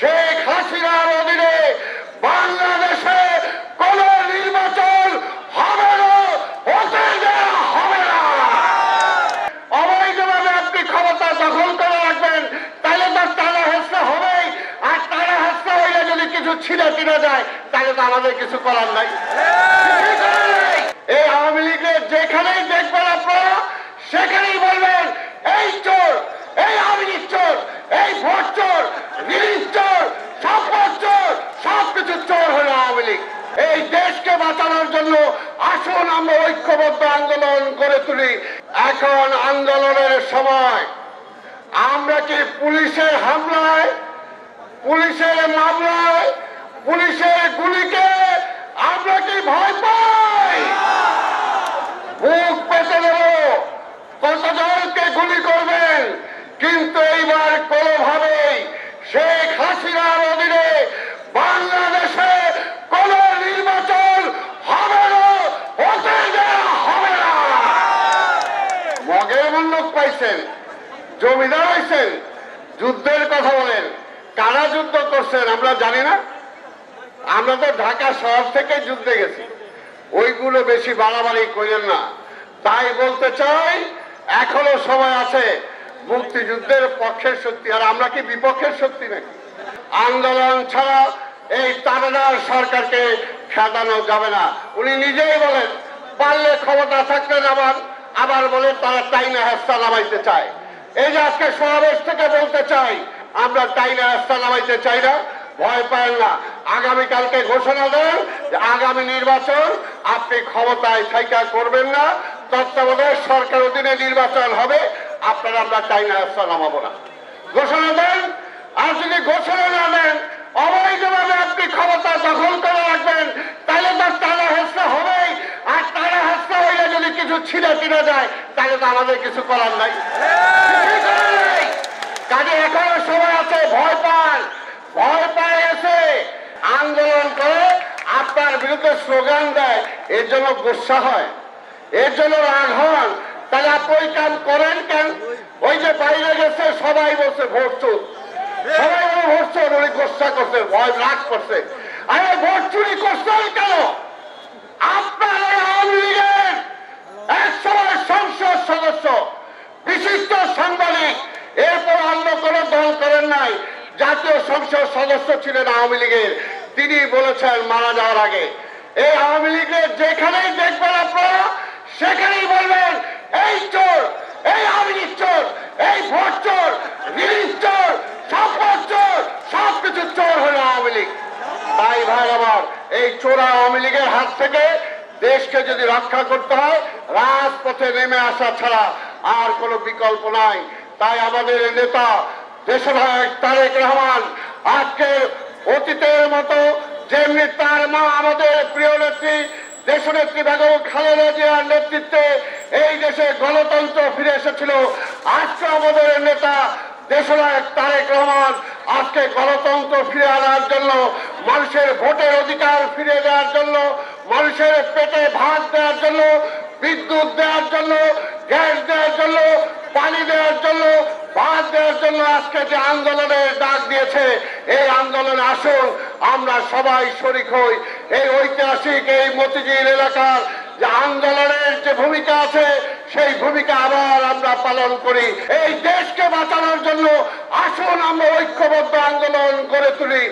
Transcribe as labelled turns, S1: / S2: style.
S1: শেখ হাসিনার অধীনে বাংলাদেশে কোন নির্বাচন হবে না হতে হবে না অবৈধভাবে আপনি ক্ষমতা দখল করে রাখবেন, তাহলে তো টানা হেসা হবেই আর টানা হেসা হইলে যদি কিছু ছিঁড়ে টিনে যায়, তাহলে তো আমাদের কিছু করার নাই। এই আওয়ামী লীগের যেখানেই দেখবেন আপনারা সেখানেই বলবেন এই চোর এই আওয়ামী লীগ চোর এই ভোট চোর রিলিজ চোর সম্পদ চোর সব কিছু চোর হলো আওয়ামী লীগ এই দেশকে বাঁচানোর জন্য আসুন আমরা ঐক্যবদ্ধ আন্দোলন করে তুলি। এখন আন্দোলনের সময়। আমরা কি পুলিশের হামলায়, পুলিশের মামলায়, পুলিশের গুলিকে আমরা কি ভয় পাই? বুক পেতে দেব। কতজনকে গুলি করবেন? কিন্তু এইবার কোনোভাবেই শেখ হাসিনার অধীনে বাংলাদেশে কোন নির্বাচন হবে না হতে দেওয়া হবে না মগের পাইছেন জমিদার হয়েছেন যুদ্ধের কথা বলেন, কারা যুদ্ধ করছেন আমরা জানি না। আমরা তো ঢাকা শহর থেকে যুদ্ধে গেছি। ওইগুলো বেশি বাড়াবাড়ি করেন না। তাই বলতে চাই, এখনও সময় আছে মুক্তিযুদ্ধের পক্ষের শক্তি। আর আমরা কি বিপক্ষের শক্তি নাকি? আন্দোলন ছাড়া এই তারেদার সরকারকে খেদানো যাবে না। উনি নিজেই বলেন, পারলে ক্ষমতা থাকলে নামান আবার বলে তারা টাইনা হাস্তা নামাইতে চায়। এই যে আজকে সমাবেশ থেকে বলতে চাই, আমরা টাইনা হাস্তা নামাইতে চাই না, ভয় পায় না। আগামীকালকে ঘোষণা দেন আগামী নির্বাচন আপনি ক্ষমতায় থাইকা করবেন না, তত্ত্বাবধায়ক সরকার অধীনে নির্বাচন হবে, আপনারা আমরা টাইনা হাস্তা নামাবো না। ঘোষণা দেন, আর যদি ঘোষণা না দেন, অবৈধভাবে আপনি ক্ষমতা দখল করে রাখবেন তাহলে তো টানা হেসা হবেই আর টানা হেসা হইলে যদি কিছু ছিঁড়ে টিনে যায়, তাহলে তো আমাদের কিছু করার নাই। কাজে এখনও সময় আছে, ভয় পান ভয় পায় গেছে আন্দোলন করে, আপনার বিরুদ্ধে স্লোগান দেয়, এর জন্য গুসা হয়। এর জন্য রাগ হন তাহলে আপনি ওই কাম করেন কেন? ওই যে বাইরে গেছে, সবাই বলছে, ভোট চুপ সবাই ভোট চোর। উনি গোসা করছে, ভয় রাগ করছে। আরে, ভোট চুরি করছেন কেন আপনার এই আওয়ামী লীগের এক সময় সংসদ সদস্য বিশিষ্ট সাংবাদিক এরপর অন্য কোনো দল করেন নাই জাতীয় সংসদ সদস্য ছিলেন আওয়ামী লীগের। তিনি বলেছেন মারা যাওয়ার আগে। এই আওয়ামী লীগের যেখানেই দেখবেন আপনারা, সেখানেই বলবেন, এই চোর, এই আওয়ামী চোর, এই ভোট চোর রিলিজ চোর, সম্পদ চোর সব কিছু চোর হলো আওয়ামী লীগ। তাই ভাই আমার, এই চোরা আওয়ামী লীগের হাত থেকে দেশকে যদি রক্ষা করতে হয়, রাজপথে নেমে আসা ছাড়া আর কোনো বিকল্প নাই। তাই আমাদের নেতা দেশনায়ক তারেক রহমান আজকে অতীতের মতো যেমনি তার মা আমাদের প্রিয় নেত্রী, দেশনেত্রী বেগম খালেদা জিয়ার নেতৃত্বে এই দেশে গণতন্ত্র ফিরে এসেছিল, আজকে আমাদের নেতা দেশনায়ক তারেক রহমান আজকে গণতন্ত্র ফিরে আনার জন্য, মানুষের ভোটের অধিকার ফিরে দেওয়ার জন্য, মানুষের পেটে ভাত দেওয়ার জন্য, বিদ্যুৎ দেওয়ার জন্য, গ্যাস দেওয়ার জন্য পানি দেওয়ার জন্য ভাত দেওয়ার জন্য আজকে যে আন্দোলনের ডাক দিয়েছে, এই আন্দোলনে আসুন, আমরা সবাই শরিক হই। এই ঐতিহাসিক এই মতিঝিল এলাকার যে আন্দোলনের যে ভূমিকা আছে, সেই ভূমিকা আবার আমরা পালন করি। এই দেশকে বাঁচানোর জন্য আসুন, আমরা ঐক্যবদ্ধ আন্দোলন করে তুলি।